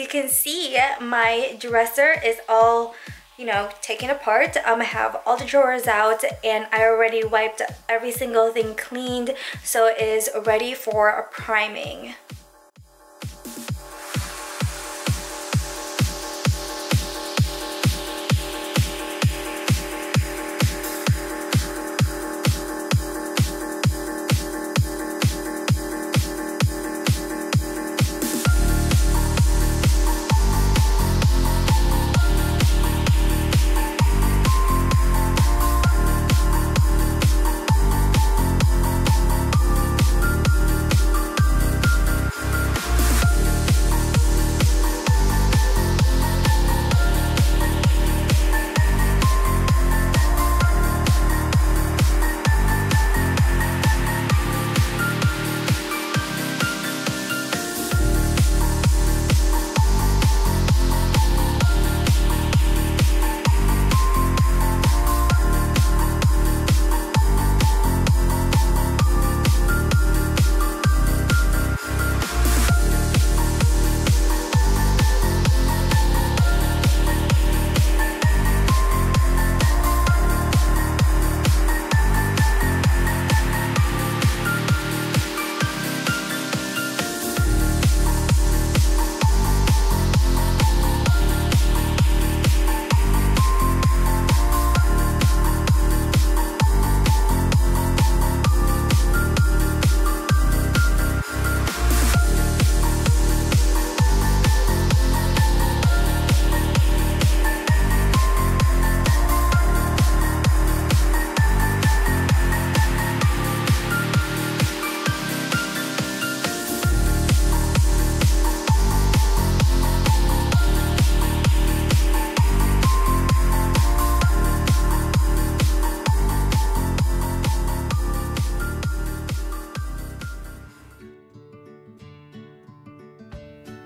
you can see, my dresser is all you know, taken apart. Um, I have all the drawers out and I already wiped every single thing cleaned so it is ready for a priming.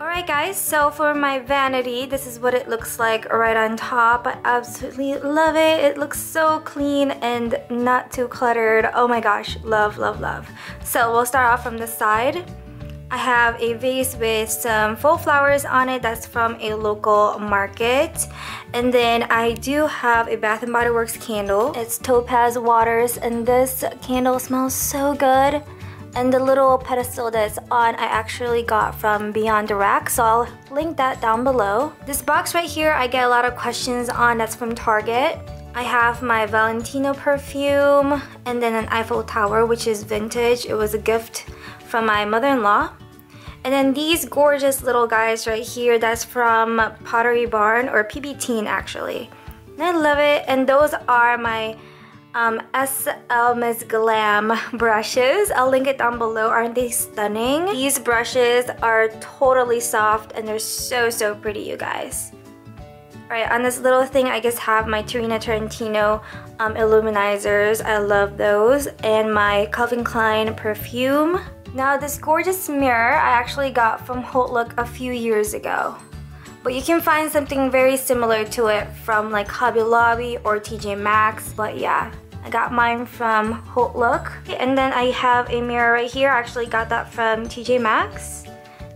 Alright guys, so for my vanity, this is what it looks like right on top. I absolutely love it. It looks so clean and not too cluttered. Oh my gosh, love, love, love. So we'll start off from the side. I have a vase with some faux flowers on it that's from a local market. And then I do have a Bath & Body Works candle. It's Topaz Waters and this candle smells so good. And the little pedestal that's on I actually got from Beyond the Rack, so I'll link that down below. This box right here I get a lot of questions on, that's from Target. I have my Valentino perfume and then an Eiffel Tower which is vintage. It was a gift from my mother-in-law. And then these gorgeous little guys right here, that's from Pottery Barn or PB Teen actually. And I love it and those are my um, SL Miss Glam brushes. I'll link it down below. Aren't they stunning? These brushes are totally soft and they're so, so pretty, you guys. Alright, on this little thing, I just have my Tarina Tarantino um, illuminizers. I love those. And my Calvin Klein perfume. Now, this gorgeous mirror I actually got from HauteLook a few years ago. But you can find something very similar to it from like Hobby Lobby or TJ Maxx. But yeah, I got mine from HauteLook. And then I have a mirror right here. I actually got that from TJ Maxx.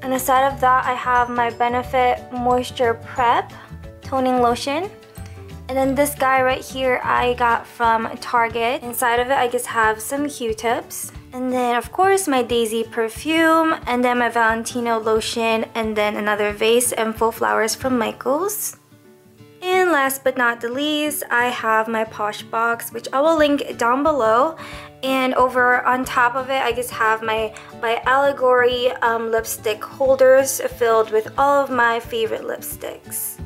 And aside of that, I have my Benefit Moisture Prep Toning Lotion. And then this guy right here I got from Target. Inside of it, I just have some Q-tips. And then of course my Daisy perfume and then my Valentino lotion and then another vase and full flowers from Michaels. Last but not the least, I have my PoshBox, which I will link down below. And over on top of it, I just have my, my Allegory um, lipstick holders filled with all of my favorite lipsticks.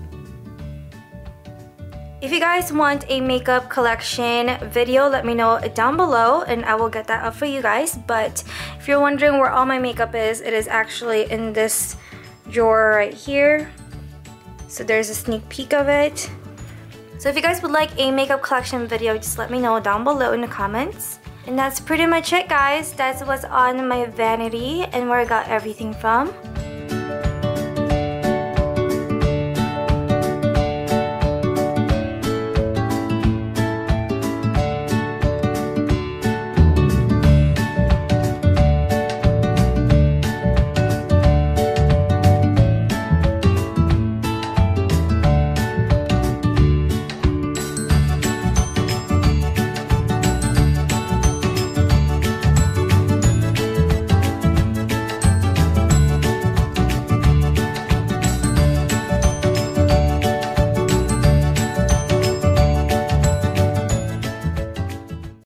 If you guys want a makeup collection video, let me know down below and I will get that up for you guys. But if you're wondering where all my makeup is, it is actually in this drawer right here. So there's a sneak peek of it. So if you guys would like a makeup collection video, just let me know down below in the comments. And that's pretty much it guys. That's what's on my vanity and where I got everything from.